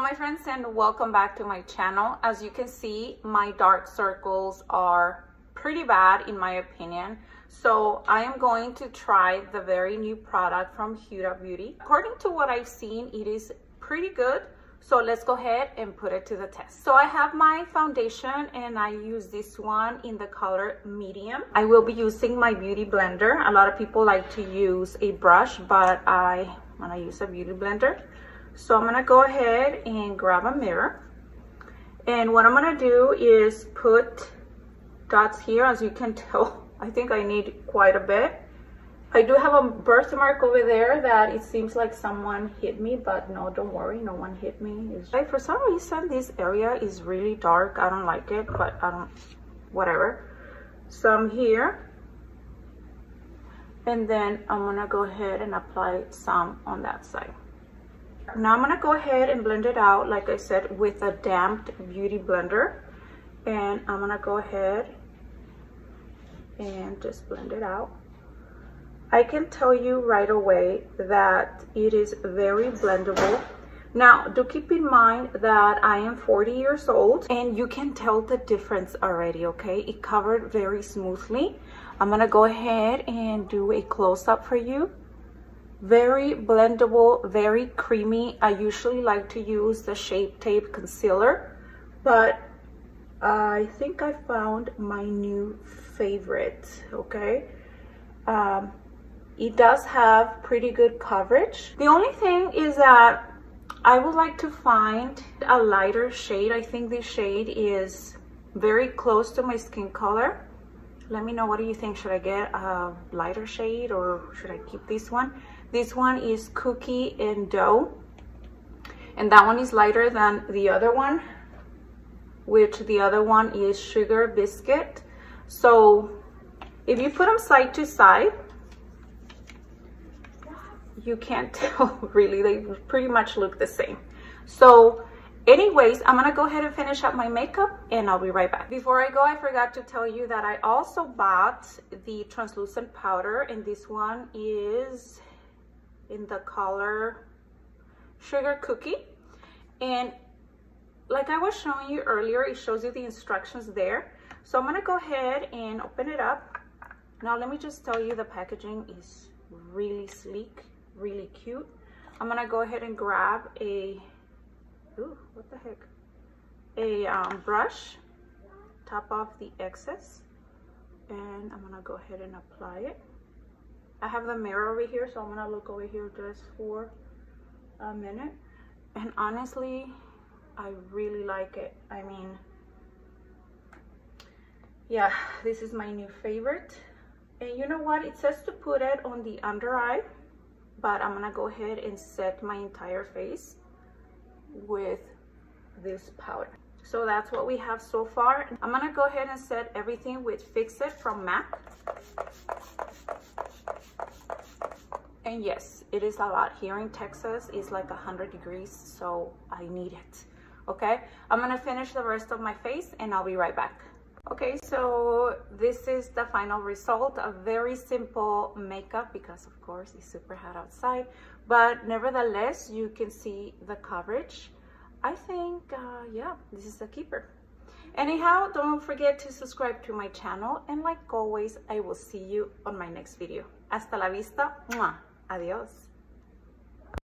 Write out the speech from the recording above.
Hello my friends and welcome back to my channel. As you can see, my dark circles are pretty bad in my opinion. So I am going to try the very new product from Huda Beauty. According to what I've seen, it is pretty good. So let's go ahead and put it to the test. So I have my foundation and I use this one in the color medium. I will be using my beauty blender. A lot of people like to use a brush, but I want to use a beauty blender. So I'm gonna go ahead and grab a mirror. And what I'm gonna do is put dots here. As you can tell, I think I need quite a bit. I do have a birthmark over there that it seems like someone hit me, but no, don't worry, no one hit me. For some reason, this area is really dark. I don't like it, but I don't, whatever. So I'm here. And then I'm gonna go ahead and apply some on that side. Now I'm gonna go ahead and blend it out, like I said, with a damped beauty blender. And I'm gonna go ahead and just blend it out. I can tell you right away that it is very blendable. Now, do keep in mind that I am 40 years old and you can tell the difference already, okay? It covered very smoothly. I'm gonna go ahead and do a close-up for you very blendable very creamy. I usually like to use the shape tape concealer but i think i found my new favorite okay? Um, it does have pretty good coverage. The only thing is that i would like to find a lighter shade. I think this shade is very close to my skin color. Let me know what do you think. Should i get a lighter shade or should i keep this one this one is cookie and dough. And that one is lighter than the other one, which the other one is sugar biscuit. So if you put them side to side, you can't tell really, they pretty much look the same. So anyways, I'm gonna go ahead and finish up my makeup and I'll be right back. Before I go, I forgot to tell you that I also bought the translucent powder and this one is in the color sugar cookie. And like I was showing you earlier it shows you the instructions there. So I'm gonna go ahead and open it up. Now let me just tell you the packaging is really sleek really cute. I'm gonna go ahead and grab a ooh, what the heck? A um, brush top off the excess and I'm gonna go ahead and apply it I have the mirror over here, so I'm gonna look over here just for a minute. And honestly, I really like it. I mean, yeah, this is my new favorite. And you know what? It says to put it on the under eye, but I'm gonna go ahead and set my entire face with this powder. So that's what we have so far. I'm gonna go ahead and set everything with Fix It from MAC. And yes, it is a lot. Here in Texas, it's like 100 degrees, so I need it, okay? I'm gonna finish the rest of my face and I'll be right back. Okay, so this is the final result. A very simple makeup because of course it's super hot outside, but nevertheless, you can see the coverage. I think, uh, yeah, this is a keeper. Anyhow, don't forget to subscribe to my channel and like always, I will see you on my next video. Hasta la vista. Adiós.